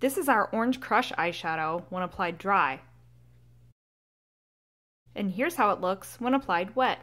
This is our Orange Crush eyeshadow when applied dry. And here's how it looks when applied wet.